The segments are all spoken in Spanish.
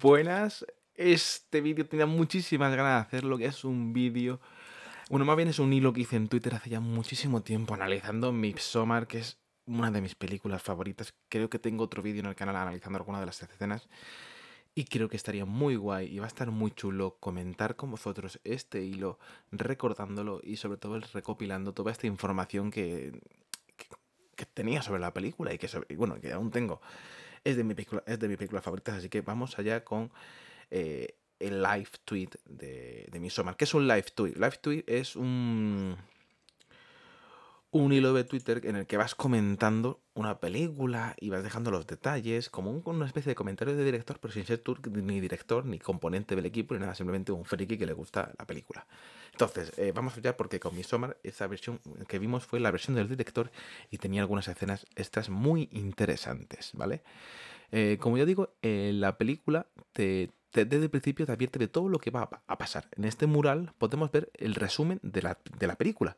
buenas. Este vídeo tenía muchísimas ganas de hacerlo, que es un vídeo... Bueno, más bien es un hilo que hice en Twitter hace ya muchísimo tiempo analizando Midsommar, que es una de mis películas favoritas. Creo que tengo otro vídeo en el canal analizando alguna de las escenas. Y creo que estaría muy guay y va a estar muy chulo comentar con vosotros este hilo, recordándolo y sobre todo recopilando toda esta información que, tenía sobre la película y que, bueno, que aún tengo. Es de, mi película, es de mis películas favoritas, así que vamos allá con eh, el live tweet de, de Midsommar. ¿Qué es un live tweet? Live tweet es un un hilo de Twitter en el que vas comentando una película y vas dejando los detalles, como una especie de comentario de director, pero sin ser ni director, ni componente del equipo, ni nada, simplemente un friki que le gusta la película. Entonces, eh, vamos allá porque con Midsommar esa versión que vimos fue la versión del director y tenía algunas escenas extras muy interesantes, ¿vale? Eh, como ya digo, eh, la película te, desde el principio te advierte de todo lo que va a, pasar. En este mural podemos ver el resumen de la, de la película.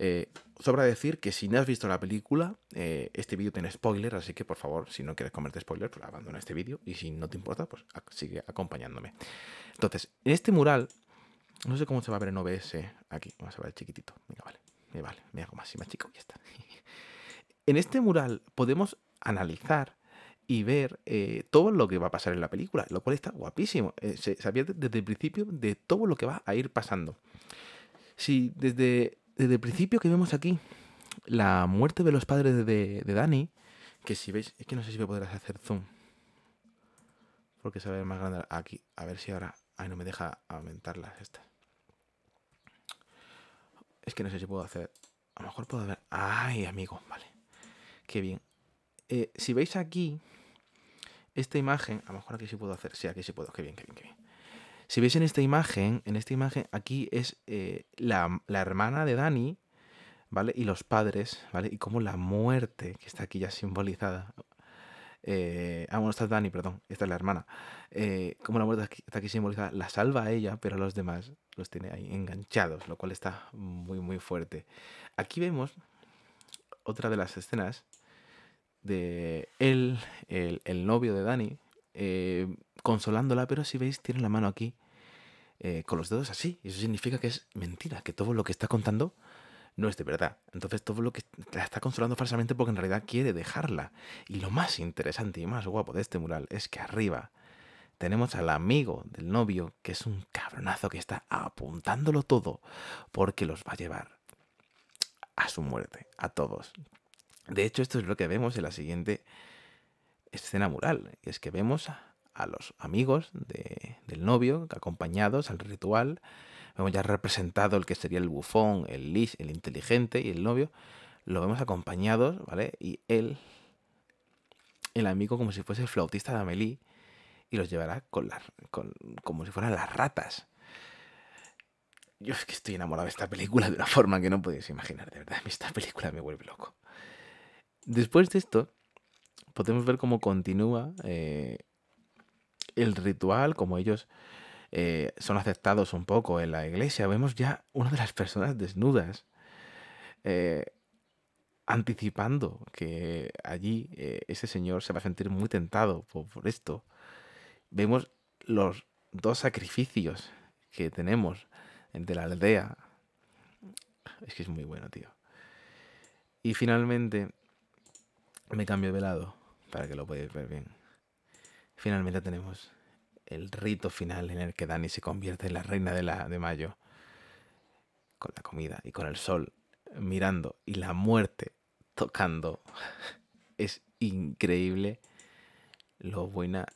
Eh, sobra decir que si no has visto la película, este vídeo tiene spoiler, así que por favor, si no quieres comerte spoiler, pues abandona este vídeo y si no te importa, pues sigue acompañándome. Entonces, en este mural, no sé cómo se va a ver en OBS, aquí, vamos a ver el chiquitito, venga, vale, me vale, me hago más y más chico y ya está. en este mural podemos analizar y ver eh, todo lo que va a pasar en la película, lo cual está guapísimo. se, se advierte desde el principio de todo lo que va a ir pasando. Si desde desde el principio que vemos aquí la muerte de los padres de, de Dani, que si veis, es que no sé si me podrás hacer zoom. Porque se ve más grande aquí. A ver si ahora... Ay, no me deja aumentarlas estas. Es que no sé si puedo hacer... A lo mejor puedo ver... Ay, amigo, vale. Qué bien. Eh, si veis aquí, esta imagen... A lo mejor aquí sí puedo hacer... Sí, aquí sí puedo. Qué bien, qué bien, qué bien. Si veis en esta imagen, en esta imagen, aquí es eh, la, hermana de Dani, ¿vale? Y los padres, ¿vale? Y como la muerte, que está aquí ya simbolizada. Eh, ah, bueno, esta es Dani, perdón, esta es la hermana. Eh, como la muerte está aquí simbolizada, la salva a ella, pero a los demás los tiene ahí enganchados, lo cual está muy, muy fuerte. Aquí vemos otra de las escenas de él, el, el novio de Dani, eh, consolándola, pero si veis, tiene la mano aquí eh, con los dedos así. Y eso significa que es mentira, que todo lo que está contando no es de verdad. Entonces todo lo que la está consolando falsamente porque en realidad quiere dejarla. Y lo más interesante y más guapo de este mural es que arriba tenemos al amigo del novio, que es un cabronazo que está apuntándolo todo porque los va a llevar a su muerte, a todos. De hecho, esto es lo que vemos en la siguiente escena mural. Y es que vemos a, los amigos del novio acompañados al ritual. Vemos ya representado el que sería el bufón, el lis, el inteligente y el novio. Lo vemos acompañados, ¿vale? Y él, el amigo, como si fuese el flautista de Amelie, y los llevará con con, como si fueran las ratas. Yo es que estoy enamorado de esta película de una forma que no podéis imaginar, de verdad. Esta película me vuelve loco. Después de esto, podemos ver cómo continúa eh, el ritual, como ellos eh, son aceptados un poco en la iglesia. Vemos ya una de las personas desnudas, eh, anticipando que allí ese señor se va a sentir muy tentado por, por esto. Vemos los dos sacrificios que tenemos de la aldea. Es que es muy bueno, tío. Y finalmente me cambio de lado para que lo podáis ver bien. Finalmente tenemos el rito final en el que Dani se convierte en la reina de, la, de mayo. Con la comida y con el sol mirando y la muerte tocando. Es increíble lo buena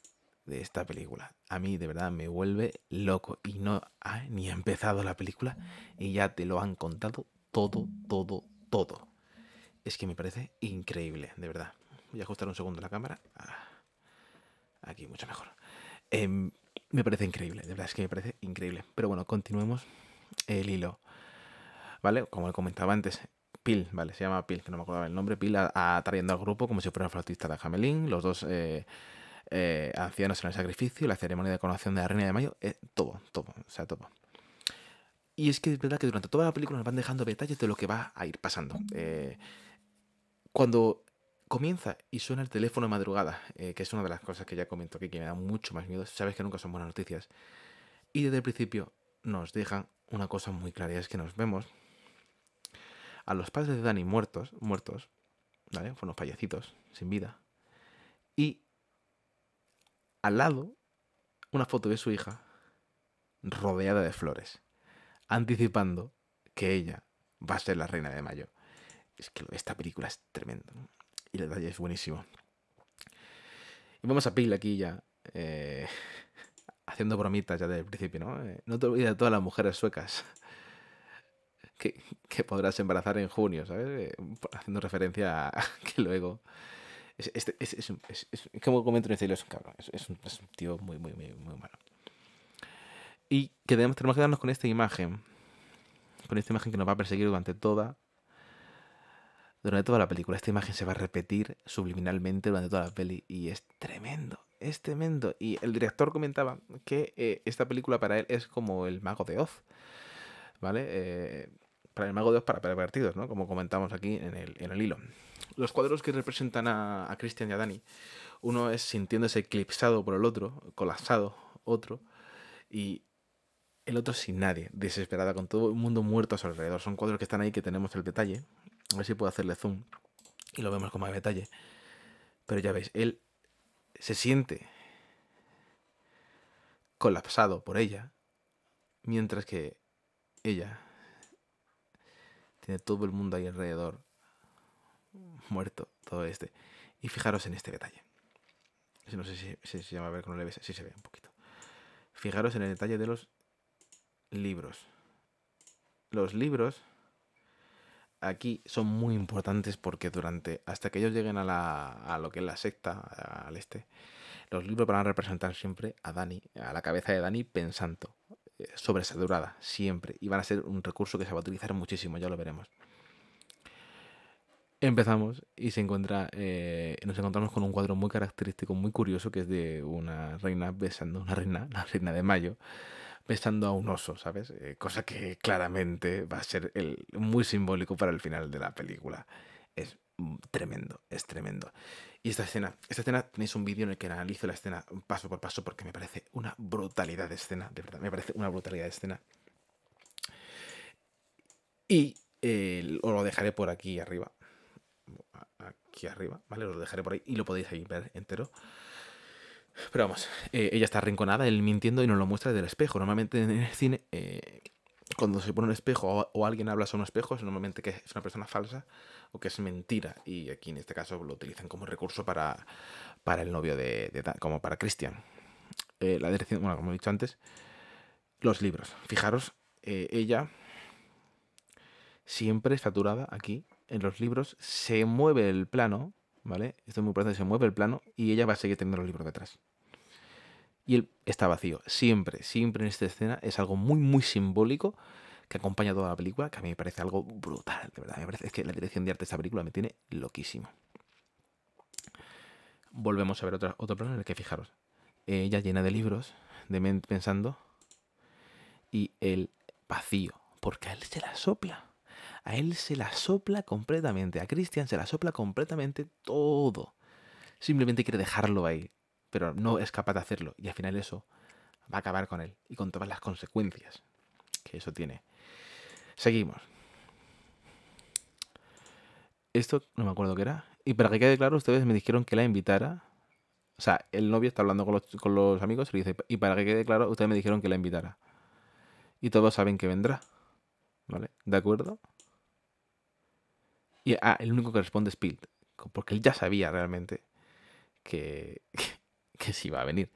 de esta película. A mí de verdad me vuelve loco y no ha ni empezado la película y ya te lo han contado todo, todo, todo. Es que me parece increíble, de verdad. Voy a ajustar un segundo la cámara. Ah, aquí, mucho mejor. Em, me parece increíble, de verdad es que me parece increíble. Pero bueno, continuemos el hilo. ¿Vale? Como comentaba antes, Pil, ¿vale? Se llama Pil, que no me acordaba el nombre. Pil atrayendo al grupo como si fuera el flautista de Jamelín, los dos eh, eh, ancianos en el sacrificio, la ceremonia de coronación de la Reina de Mayo, eh, todo, todo, o sea, todo. Y es que es verdad que durante toda la película nos van dejando detalles de lo que va a ir pasando. cuando comienza y suena el teléfono de madrugada, eh, que es una de las cosas que ya comento que me da mucho más miedo. Sabes que nunca son buenas noticias. Y desde el principio nos dejan una cosa muy clara, y es que nos vemos a los padres de Dani muertos, muertos, ¿vale? Fueron fallecitos, sin vida. Y al lado, una foto de su hija rodeada de flores, anticipando que ella va a ser la reina de mayo. Es que esta película es tremenda. Y el detalle es buenísimo. Y vamos a Pil aquí ya. Eh, haciendo bromitas ya desde el principio, ¿no? Eh, no te olvides de todas las mujeres suecas que, que, podrás embarazar en junio, ¿sabes? Eh, haciendo referencia a que luego... Es, es, es, es como comento en este es un cabrón. Es, un, un, tío muy, muy, muy, muy malo. Y que tenemos, tenemos que darnos con esta imagen. Con esta imagen que nos va a perseguir durante toda durante toda la película. Esta imagen se va a repetir subliminalmente durante toda la peli y es tremendo, es tremendo. Y el director comentaba que eh, esta película para él es como el mago de Oz, ¿vale? Eh, para el mago de Oz para pervertidos, ¿no? Como comentamos aquí en el, en el hilo. Los cuadros que representan a, a Christian y a Dani, uno es sintiéndose eclipsado por el otro, colapsado otro, y el otro sin nadie, desesperada, con todo el mundo muerto a su alrededor. Son cuadros que están ahí que tenemos el detalle a ver si puedo hacerle zoom. Y lo vemos con más detalle. Pero ya veis, él se siente colapsado por ella. Mientras que ella tiene todo el mundo ahí alrededor. Muerto, todo este. Y fijaros en este detalle. No sé si, se llama a ver con ves. Sí se ve un poquito. Fijaros en el detalle de los libros. Los libros aquí son muy importantes porque durante, hasta que ellos lleguen a, la, a lo que es la secta, al este, los libros van a representar siempre a Dani, a la cabeza de Dani pensando, eh, sobresaturada, siempre. Y van a ser un recurso que se va a utilizar muchísimo, ya lo veremos. Empezamos y se encuentra, eh, nos encontramos con un cuadro muy característico, muy curioso, que es de una reina besando, una reina, la reina de mayo, besando a un oso, ¿sabes? Eh, cosa que claramente va a ser muy simbólico para el final de la película. Es tremendo, es tremendo. Y esta escena, esta escena tenéis un vídeo en el que analizo la escena paso por paso porque me parece una brutalidad de escena, de verdad, me parece una brutalidad de escena. Y eh, os lo dejaré por aquí arriba. Aquí arriba, ¿vale? Os lo dejaré por ahí y lo podéis ahí ver entero. Pero vamos, eh, ella está arrinconada, él mintiendo y nos lo muestra desde el espejo. Normalmente en el cine, eh, cuando se pone un espejo o, alguien habla sobre un espejo, es normalmente que es una persona falsa o que es mentira. Y aquí en este caso lo utilizan como recurso para, para el novio de, como para Christian. Eh, la dirección, bueno, como he dicho antes, los libros. Fijaros, ella siempre saturada aquí en los libros, se mueve el plano, ¿vale? Esto es muy importante, se mueve el plano y ella va a seguir teniendo los libros detrás y él está vacío. Siempre, siempre en esta escena es algo muy, muy simbólico que acompaña toda la película, que a mí me parece algo brutal, de verdad. Me parece que la dirección de arte de esta película me tiene loquísimo. Volvemos a ver otro, otro plano en el que fijaros. Ella llena de libros, de mente pensando, y él vacío, porque a él se la sopla. A él se la sopla completamente. A Christian se la sopla completamente todo. Simplemente quiere dejarlo ahí pero no es capaz de hacerlo. Y al final eso va a acabar con él y con todas las consecuencias que eso tiene. Seguimos. Esto no me acuerdo qué era. Y para que quede claro, ustedes me dijeron que la invitara. O sea, el novio está hablando con los, amigos y dice, y para que quede claro, ustedes me dijeron que la invitara. Y todos saben que vendrá. ¿Vale? ¿De acuerdo? Y ah, el único que responde es Pilt. Porque él ya sabía realmente que, que sí va a venir.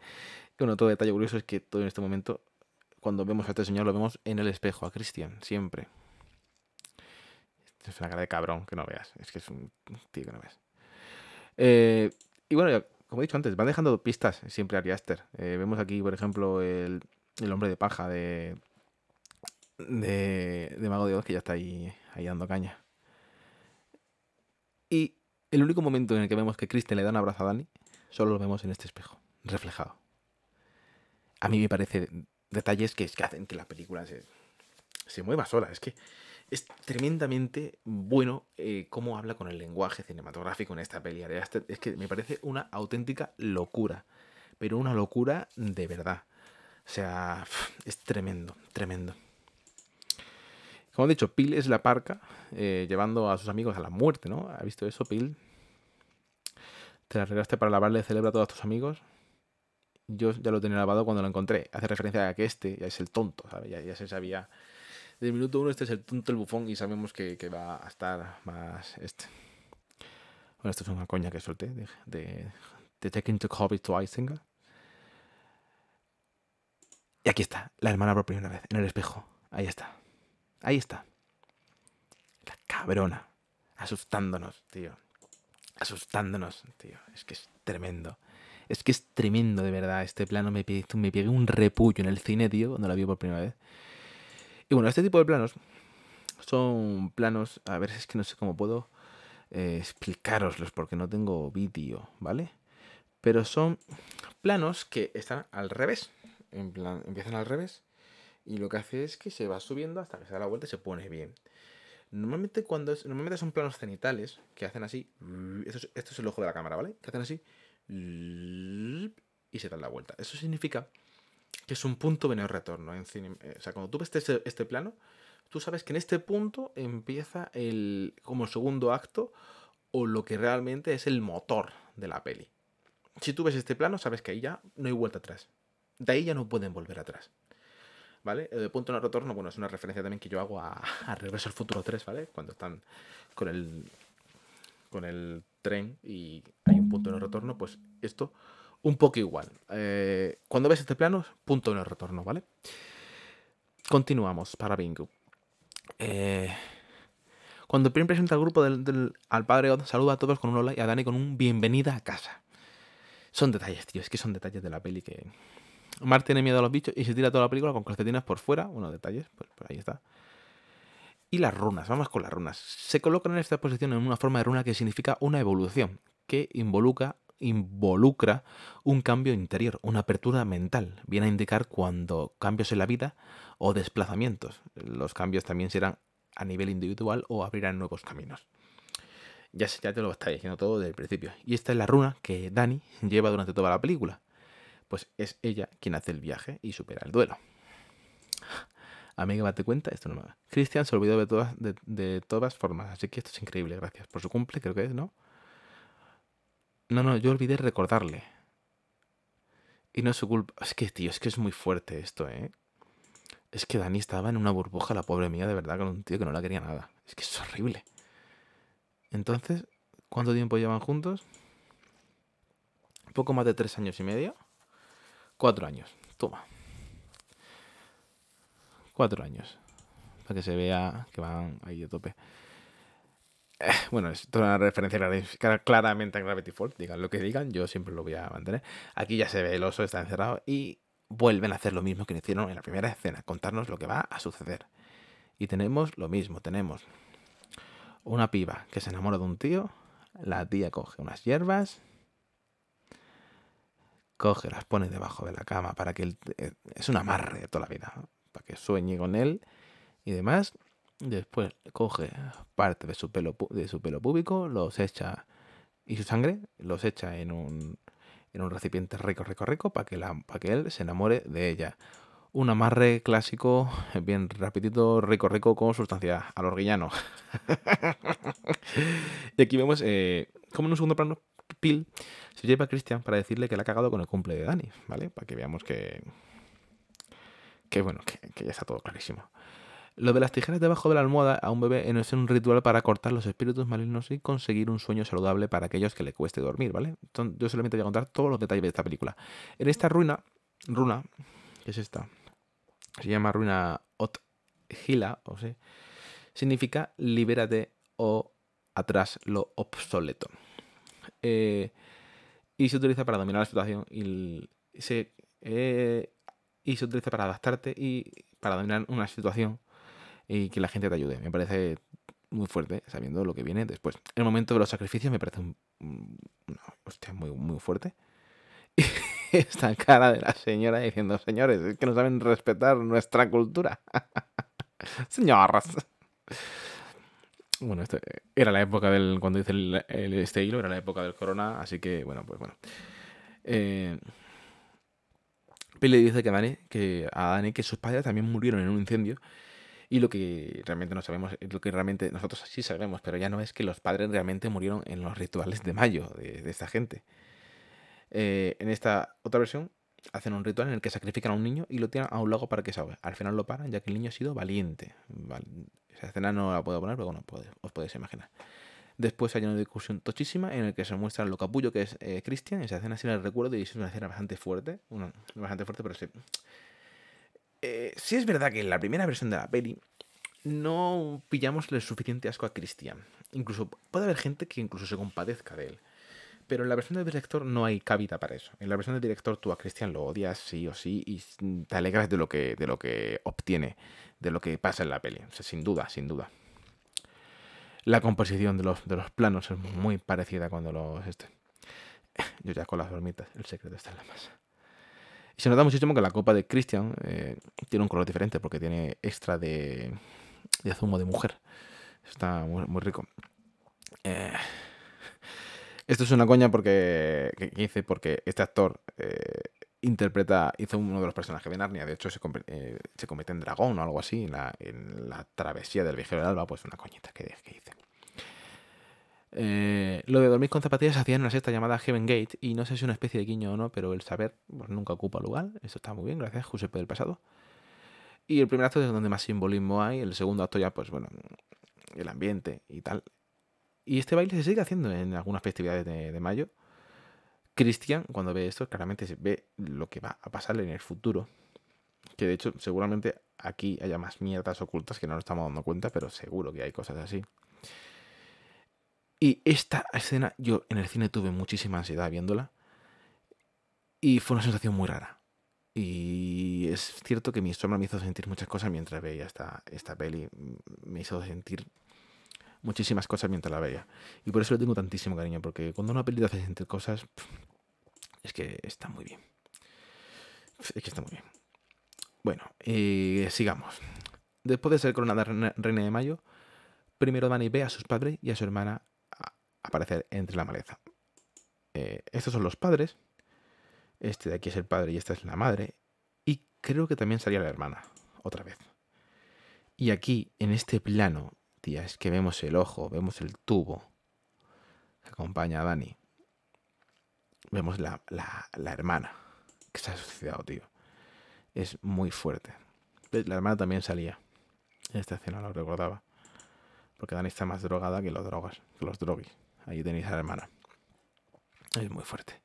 Bueno, otro detalle curioso es que todo en este momento, cuando vemos a este señor, lo vemos en el espejo, a Cristian, siempre. Es una cara de cabrón que no veas. Es que es un tío que no veas. Eh, y bueno, como he dicho antes, van dejando pistas siempre Ari Aster. Eh, vemos aquí, por ejemplo, el, el, hombre de paja de, de, de Mago de Oz, que ya está ahí, ahí dando caña. Y el único momento en el que vemos que Kristen le da un abrazo a Dani solo lo vemos en este espejo, reflejado. A mí me parece detalles que, hacen que la película se, se mueva sola. Es que es tremendamente bueno eh, cómo habla con el lenguaje cinematográfico en esta peli. Es que me parece una auténtica locura, pero una locura de verdad. O sea, es tremendo, tremendo. Como he dicho, Pil es la parca eh, llevando a sus amigos a la muerte, ¿no? ¿Ha visto eso, Pil? Te la arreglaste para lavarle el cerebro a todos tus amigos. Yo ya lo tenía lavado cuando lo encontré. Hace referencia a que este ya es el tonto, ¿sabes? Ya, se sabía. Del minuto uno este es el tonto, el bufón, y sabemos que, va a estar más este. Bueno, esto es una coña que solté de, de, de Taking to Hobby Twice, Y aquí está, la hermana por primera vez, en el espejo. Ahí está. Ahí está. La cabrona. Asustándonos, tío. Asustándonos, tío. Es que es tremendo. Es que es tremendo, de verdad. Este plano me, me pegué un repullo en el cine, tío, cuando la vi por primera vez. Y bueno, este tipo de planos son planos. A ver, es que no sé cómo puedo eh, explicaroslos porque no tengo vídeo, ¿vale? Pero son planos que están al revés. En plan, empiezan al revés y lo que hace es que se va subiendo hasta que se da la vuelta y se pone bien. Normalmente cuando es, normalmente son planos cenitales que hacen así, esto es, el ojo de la cámara, ¿vale? Que hacen así y se dan la vuelta. Eso significa que es un punto de no retorno en cine. Eh, o sea, cuando tú ves este, este, plano, tú sabes que en este punto empieza el como segundo acto o lo que realmente es el motor de la peli. Si tú ves este plano, sabes que ahí ya no hay vuelta atrás. De ahí ya no pueden volver atrás. ¿Vale? El punto no retorno, bueno, es una referencia también que yo hago a, a Regreso al Futuro 3, ¿vale? Cuando están con el, con el tren y hay un punto de no retorno, pues esto un poco igual. Eh, cuando ves este plano, punto de no retorno, ¿vale? Continuamos para Bingo. Eh, cuando Prim presenta al grupo del, al padre saluda a todos con un hola y a Dani con un bienvenida a casa. Son detalles, tío, es que son detalles de la peli que, Mar tiene miedo a los bichos y se tira toda la película con calcetines por fuera. Unos detalles, pues por ahí está. Y las runas, vamos con las runas. Se colocan en esta posición en una forma de runa que significa una evolución, que involucra, involucra un cambio interior, una apertura mental. Viene a indicar cuando cambios en la vida o desplazamientos. Los cambios también serán a nivel individual o abrirán nuevos caminos. Ya, ya te lo está diciendo todo desde el principio. Y esta es la runa que Dani lleva durante toda la película pues es ella quien hace el viaje y supera el duelo. Amiga, date cuenta, esto no me va. Cristian se olvidó de todas, de, todas formas, así que esto es increíble, gracias. Por su cumple, creo que es, ¿no? No, no, yo olvidé recordarle. Y no es su culpa. Es que, tío, es que es muy fuerte esto, ¿eh? Es que Dani estaba en una burbuja, la pobre mía, de verdad, con un tío que no la quería nada. Es que es horrible. Entonces, ¿cuánto tiempo llevan juntos? Un poco más de tres años y medio. Cuatro años. Toma. Cuatro años. Para que se vea que van ahí de tope. Eh, bueno, es toda una referencia claramente a Gravity Falls. Digan lo que digan, yo siempre lo voy a mantener. Aquí ya se ve el oso, está encerrado. Y vuelven a hacer lo mismo que hicieron en la primera escena. Contarnos lo que va a suceder. Y tenemos lo mismo. Tenemos una piba que se enamora de un tío. La tía coge unas hierbas coge, las pone debajo de la cama para que él... Eh, es un amarre de toda la vida, para que sueñe con él y demás. Después coge parte de su pelo, de su pelo púbico, los echa y su sangre, los echa en un, en un recipiente rico, rico, rico, para que, la, que él se enamore de ella. Un amarre clásico, bien rapidito, rico, rico, con sustancia al orguillano. y aquí vemos, eh, como en un segundo plano, Pil se lleva a Christian para decirle que le ha cagado con el cumple de Dani, ¿vale? Para que veamos que. Que bueno, que, ya está todo clarísimo. Lo de las tijeras debajo de la almohada a un bebé es un ritual para cortar los espíritus malignos y conseguir un sueño saludable para aquellos que le cueste dormir, ¿vale? Yo solamente voy a contar todos los detalles de esta película. En esta ruina, runa, que es esta, se llama ruina Ot Gila, o sea, significa libérate o atrás lo obsoleto. Eh, y se utiliza para dominar la situación y se, eh, y se utiliza para adaptarte y para dominar una situación y que la gente te ayude. Me parece muy fuerte sabiendo lo que viene después. El momento de los sacrificios me parece un, hostia, muy, muy fuerte. Esta cara de la señora diciendo, señores, es que no saben respetar nuestra cultura. Señoras. Bueno, esto era la época del. Cuando dice el, este hilo, era la época del corona, así que, bueno, pues bueno. Eh, Pele dice que, Dani, que a Dani que sus padres también murieron en un incendio. Y lo que realmente no sabemos, lo que realmente nosotros sí sabemos, pero ya no es que los padres realmente murieron en los rituales de mayo de, esta gente. Eh, en esta otra versión, hacen un ritual en el que sacrifican a un niño y lo tiran a un lago para que se ahogue. Al final lo paran, ya que el niño ha sido valiente. Esa escena no la puedo poner, pero bueno, os podéis imaginar. Después hay una discusión tochísima en el que se muestra lo capullo que es eh, Christian. Esa escena sí la recuerdo y es una escena bastante fuerte. bastante fuerte, pero sí. Eh, sí es verdad que en la primera versión de la peli no pillamos el suficiente asco a Christian. Incluso puede haber gente que incluso se compadezca de él. Pero en la versión del director no hay cabida para eso. En la versión del director tú a Christian lo odias sí o sí y te alegras de lo que, de lo que obtiene, de lo que pasa en la peli. sin duda, sin duda. La composición de los, de los planos es muy parecida cuando los... Este. Yo ya con las dormitas, el secreto está en la masa. Y se nota muchísimo que la copa de Christian eh, tiene un color diferente porque tiene extra de, de zumo de mujer. Está muy, muy rico. Eh, esto es una coña porque que hice porque este actor eh, interpreta, hizo uno de los personajes de Narnia, de hecho se, eh, se convierte en dragón o algo así en la, la travesía del viajero del alba, pues una coñita que, que hice. Eh, lo de dormir con zapatillas se hacía en una sexta llamada Heaven Gate y no sé si es una especie de guiño o no, pero el saber pues, nunca ocupa lugar. Eso está muy bien, gracias, Giuseppe del pasado. Y el primer acto es donde más simbolismo hay, el segundo acto ya, pues bueno, el ambiente y tal. Y este baile se sigue haciendo en algunas festividades de, mayo. Cristian, cuando ve esto, claramente se ve lo que va a pasar en el futuro. Que de hecho, seguramente aquí haya más mierdas ocultas que no nos estamos dando cuenta, pero seguro que hay cosas así. Y esta escena, yo en el cine tuve muchísima ansiedad viéndola. Y fue una sensación muy rara. Y es cierto que mi estómago me hizo sentir muchas cosas mientras veía esta, esta peli. Me hizo sentir muchísimas cosas mientras la veía. Y por eso le tengo tantísimo cariño, porque cuando una te hace sentir cosas, es que está muy bien. Es que está muy bien. Bueno, eh, sigamos. Después de ser coronada reina de mayo, primero Dani ve a sus padres y a su hermana aparecer entre la maleza. Eh, estos son los padres. Este de aquí es el padre y esta es la madre. Y creo que también salía la hermana, otra vez. Y aquí, en este plano, es que vemos el ojo, vemos el tubo que acompaña a Dani. Vemos la, hermana que se ha suicidado, tío. Es muy fuerte. La hermana también salía en esta escena, lo recordaba. Porque Dani está más drogada que los drogas, que los droguis. Ahí tenéis a la hermana. Es muy fuerte.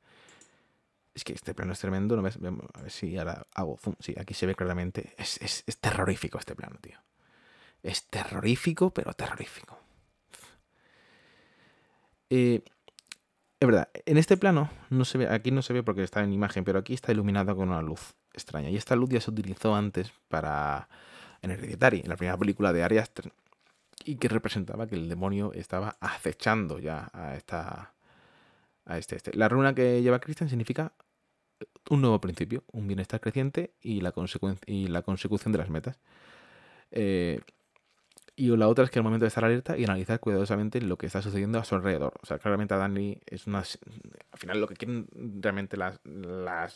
Es que este plano es tremendo. ¿no ves? A ver si ahora hago zoom. Sí, aquí se ve claramente. Es, es terrorífico este plano, tío. Es terrorífico, pero terrorífico. Eh, es verdad, en este plano no se ve, aquí no se ve porque está en imagen, pero aquí está iluminado con una luz extraña. Y esta luz ya se utilizó antes para en Hereditary, en la primera película de Ari Aster, y que representaba que el demonio estaba acechando ya a esta a este, este. La runa que lleva Christian significa un nuevo principio, un bienestar creciente y la, y la consecución de las metas. Eh, y la otra es que al momento de estar alerta y analizar cuidadosamente lo que está sucediendo a su alrededor. O sea, claramente a Dani es una... Al final lo que quieren realmente las,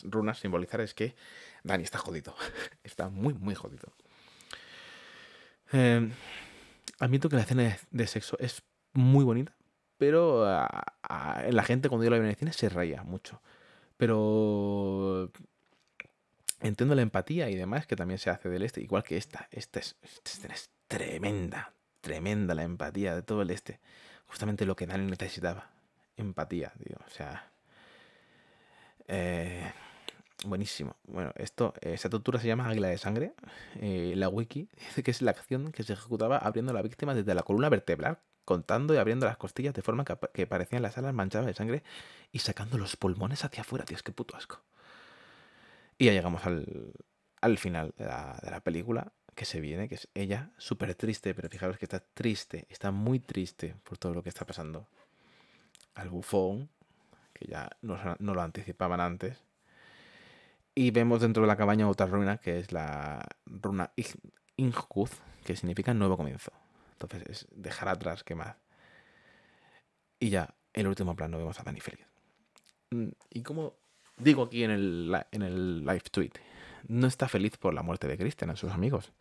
runas simbolizar es que Dani está jodido. está muy, muy jodido. Eh, admito que la escena de, sexo es muy bonita, pero la gente cuando yo la vi en el cine se reía mucho. Pero entiendo la empatía y demás que también se hace del este, igual que esta. Esta es, esta es tremenda, tremenda la empatía de todo el este. Justamente lo que Dani necesitaba. Empatía, digo. O sea. Eh, buenísimo. Bueno, esto, esa tortura se llama Águila de Sangre. Eh, la wiki dice que es la acción que se ejecutaba abriendo a la víctima desde la columna vertebral, contando y abriendo las costillas de forma que, parecían las alas manchadas de sangre y sacando los pulmones hacia afuera. Dios, qué puto asco. Y ya llegamos al, al final de la película que se viene, que es ella, súper triste, pero fijaros que está triste, está muy triste por todo lo que está pasando. Al bufón, que ya no, lo anticipaban antes. Y vemos dentro de la cabaña otra runa, que es la runa Injkuth, que significa nuevo comienzo. Entonces es dejar atrás que más. Y ya, el último plano vemos a Dani feliz. Mm, y como digo aquí en el, en el live tweet, no está feliz por la muerte de Christian a sus amigos.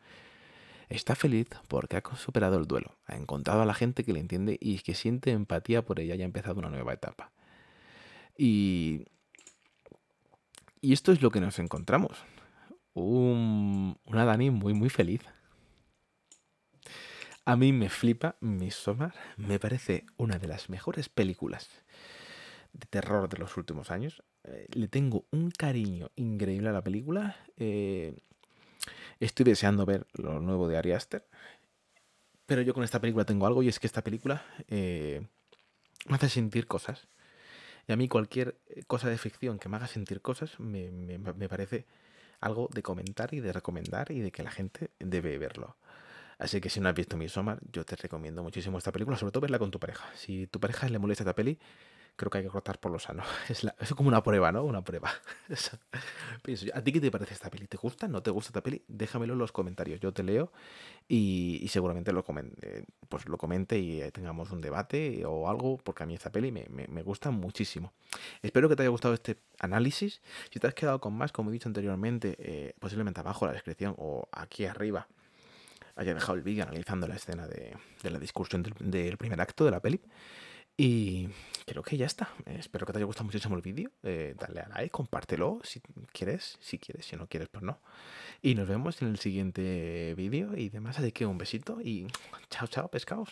Está feliz porque ha superado el duelo, ha encontrado a la gente que le entiende y que siente empatía por ella y ha empezado una nueva etapa. Y, y esto es lo que nos encontramos. una Dani muy, muy feliz. A mí me flipa Midsommar. Me parece una de las mejores películas de terror de los últimos años. Eh, le tengo un cariño increíble a la película. Eh, estoy deseando ver lo nuevo de Ari Aster. Pero yo con esta película tengo algo y es que esta película eh, me hace sentir cosas. Y a mí cualquier cosa de ficción que me haga sentir cosas me, me parece algo de comentar y de recomendar y de que la gente debe verlo. Así que si no has visto Midsommar, yo te recomiendo muchísimo esta película, sobre todo verla con tu pareja. Si tu pareja le molesta esta peli, creo que hay que cortar por lo sano. Es, es como una prueba, ¿no? Una prueba. ¿A ti qué te parece esta peli? ¿Te gusta? ¿No te gusta esta peli? Déjamelo en los comentarios. Yo te leo y, seguramente lo, comente, pues lo comente y tengamos un debate o algo, porque a mí esta peli me, me, gusta muchísimo. Espero que te haya gustado este análisis. Si te has quedado con más, como he dicho anteriormente, eh, posiblemente abajo en la descripción o aquí arriba haya dejado el vídeo analizando la escena de, la discusión del primer acto de la peli. Y creo que ya está. Espero que te haya gustado muchísimo el vídeo. Eh, dale a like, compártelo si quieres, si quieres, si no quieres, pues no. Y nos vemos en el siguiente vídeo y demás. Así que un besito y chao, chao, pescados.